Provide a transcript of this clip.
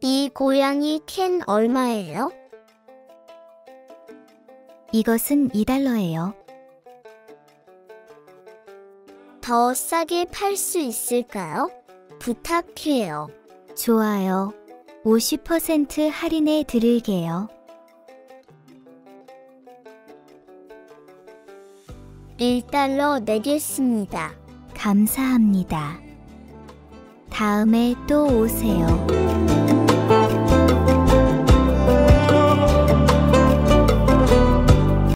이 고양이 캔 얼마예요? 이것은 2달러예요. 더 싸게 팔 수 있을까요? 부탁해요. 좋아요. 50% 할인해 드릴게요. 1달러 내겠습니다. 감사합니다. 다음에 또 오세요.